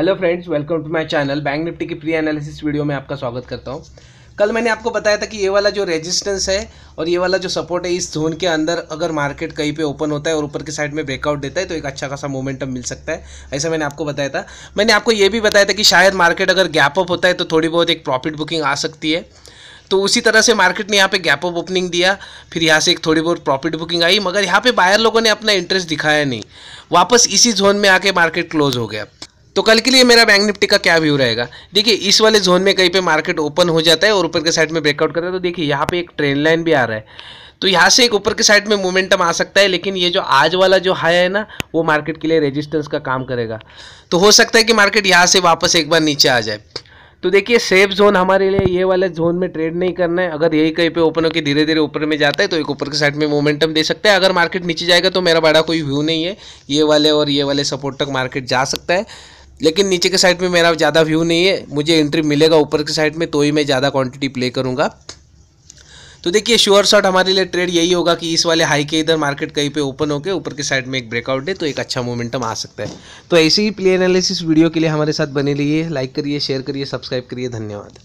Hello friends welcome to my channel bank nifty की pre analysis video में आपका स्वागत करता हूँ। कल मैंने आपको बताया था कि ये वाला जो रेजिस्टेंस है और ये वाला जो सपोर्ट है, इस जोन के अंदर अगर मार्केट कहीं पे ओपन होता है और ऊपर की साइड में ब्रेकआउट देता है तो एक अच्छा खासा मोमेंटम मिल सकता है। ऐसा मैंने आपको बताया था। मैंने आपको ये भी बताया था कि शायद मार्केट अगर गैप अप होता है तो थोड़ी बहुत एक प्रॉफिट बुकिंग आ सकती है। तो उसी तरह से मार्केट ने यहाँ पे गैप अप ओपनिंग दिया, फिर यहाँ से एक थोड़ी बहुत प्रॉफिट बुकिंग आई, मगर यहाँ पे बायर लोगों ने अपना इंटरेस्ट दिखाया नहीं। वापस इसी जोन में आके मार्केट क्लोज हो गया। तो कल के लिए मेरा बैंक निफ्टी का क्या व्यू रहेगा? देखिए, इस वाले जोन में कहीं पे मार्केट ओपन हो जाता है और ऊपर के साइड में ब्रेकआउट करता है तो देखिए, यहाँ पे एक ट्रेन लाइन भी आ रहा है। तो यहाँ से एक ऊपर के साइड में मोमेंटम आ सकता है, लेकिन ये जो आज वाला जो हाई है ना, वो मार्केट के लिए रेजिस्टेंस का काम करेगा। तो हो सकता है कि मार्केट यहाँ से वापस एक बार नीचे आ जाए। तो देखिए सेफ़ जोन हमारे लिए, ये वाले जोन में ट्रेड नहीं करना है। अगर यही कहीं पे ओपन होकर धीरे धीरे ऊपर में जाता है तो एक ऊपर के साइड में मोमेंटम दे सकता है। अगर मार्केट नीचे जाएगा तो मेरा बड़ा कोई व्यू नहीं है। ये वाले और ये वाले सपोर्ट तक मार्केट जा सकता है। लेकिन नीचे के साइड में मेरा ज़्यादा व्यू नहीं है। मुझे एंट्री मिलेगा ऊपर के साइड में तो ही मैं ज़्यादा क्वांटिटी प्ले करूँगा। तो देखिए श्योर शॉट हमारे लिए ट्रेड यही होगा कि इस वाले हाई के इधर मार्केट कहीं पे ओपन होकर ऊपर के साइड में एक ब्रेकआउट दे तो एक अच्छा मोमेंटम आ सकता है। तो ऐसे ही प्ले एनालिसिस वीडियो के लिए हमारे साथ बने रहिए। लाइक करिए शेयर करिए सब्सक्राइब करिए। धन्यवाद।